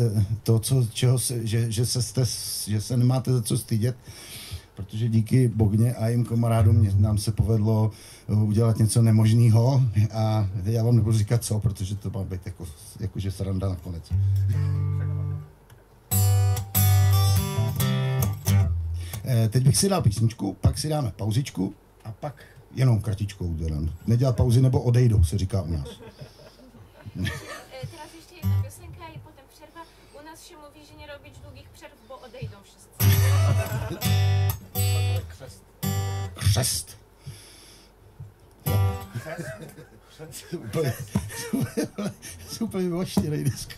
eh, to, co, čeho se, že, že, se jste, že se nemáte za co stydět, protože díky Bogně a jim kamarádům nám se povedlo eh, udělat něco nemožného a já vám nebudu říkat co, protože to má být jako, jakože sranda nakonec. Eh, Teď bych si dal písničku, pak si dáme pauzičku a pak jenom kratičkou udělám. Nedělat pauzy nebo odejdou, se říká u nás. E, Teraz jeszcze jedna potem przerwa. U nas się mówi, że nie robić długich przerw, bo odejdą wszyscy. Křest. Úplně, úplně, úplně oštěnej dneska.